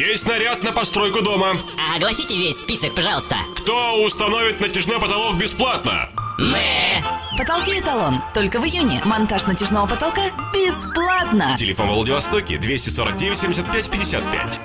Есть наряд на постройку дома. Огласите весь список, пожалуйста. Кто установит натяжной потолок бесплатно? Мы. Потолки эталон. Только в июне. Монтаж натяжного потолка бесплатно. Телефон в Владивостоке 249 75 55.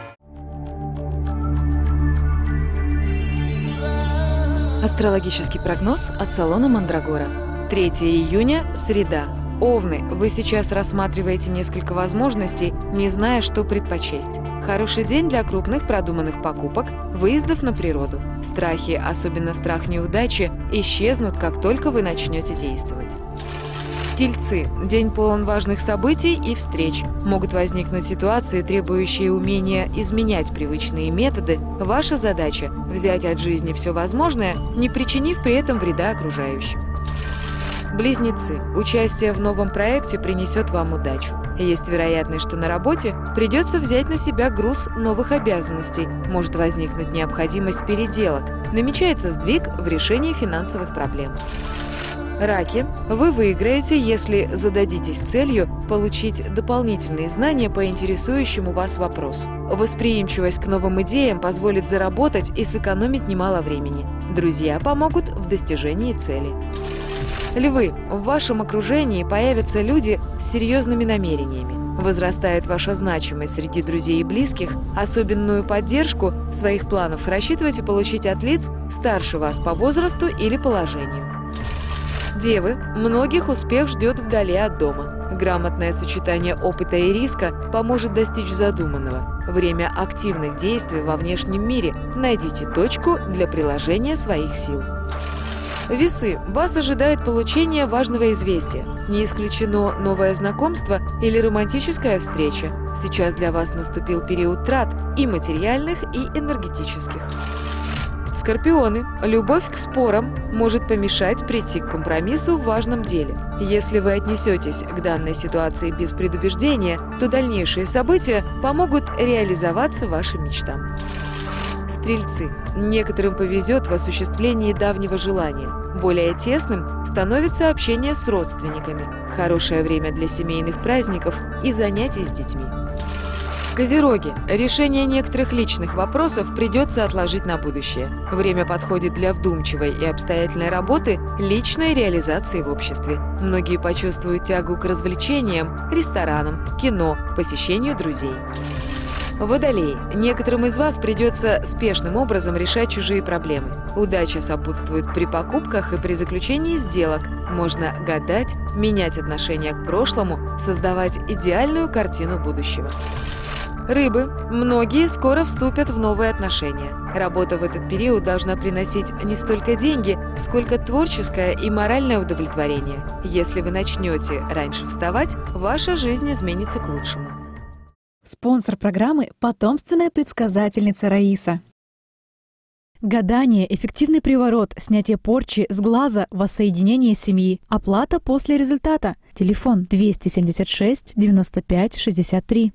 Астрологический прогноз от салона Мандрагора. 3 июня, среда. Овны, вы сейчас рассматриваете несколько возможностей, не зная, что предпочесть. Хороший день для крупных продуманных покупок, выездов на природу. Страхи, особенно страх неудачи, исчезнут, как только вы начнете действовать. Тельцы. День полон важных событий и встреч. Могут возникнуть ситуации, требующие умения изменять привычные методы. Ваша задача – взять от жизни все возможное, не причинив при этом вреда окружающим. Близнецы. Участие в новом проекте принесет вам удачу. Есть вероятность, что на работе придется взять на себя груз новых обязанностей. Может возникнуть необходимость переделок. Намечается сдвиг в решении финансовых проблем. Раки, вы выиграете, если зададитесь целью получить дополнительные знания по интересующему вас вопросу. Восприимчивость к новым идеям позволит заработать и сэкономить немало времени. Друзья помогут в достижении цели. Львы, в вашем окружении появятся люди с серьезными намерениями. Возрастает ваша значимость среди друзей и близких. Особенную поддержку своих планов рассчитывайте получить от лиц старше вас по возрасту или положению. Девы, многих успех ждет вдали от дома. Грамотное сочетание опыта и риска поможет достичь задуманного. Время активных действий во внешнем мире. Найдите точку для приложения своих сил. Весы. Вас ожидает получение важного известия. Не исключено новое знакомство или романтическая встреча. Сейчас для вас наступил период трат и материальных, и энергетических. Скорпионы. Любовь к спорам может помешать прийти к компромиссу в важном деле. Если вы отнесетесь к данной ситуации без предубеждения, то дальнейшие события помогут реализоваться вашим мечтам. Стрельцы. Некоторым повезет в осуществлении давнего желания. Более тесным становится общение с родственниками. Хорошее время для семейных праздников и занятий с детьми. Козероги. Решение некоторых личных вопросов придется отложить на будущее. Время подходит для вдумчивой и обстоятельной работы личной реализации в обществе. Многие почувствуют тягу к развлечениям, ресторанам, кино, посещению друзей. Водолей. Некоторым из вас придется спешным образом решать чужие проблемы. Удача сопутствует при покупках и при заключении сделок. Можно гадать, менять отношение к прошлому, создавать идеальную картину будущего. Рыбы. Многие скоро вступят в новые отношения. Работа в этот период должна приносить не столько деньги, сколько творческое и моральное удовлетворение. Если вы начнете раньше вставать, ваша жизнь изменится к лучшему. Спонсор программы – потомственная предсказательница Раиса. Гадание, эффективный приворот, снятие порчи с глаза, воссоединение семьи, оплата после результата. Телефон 276 95 63.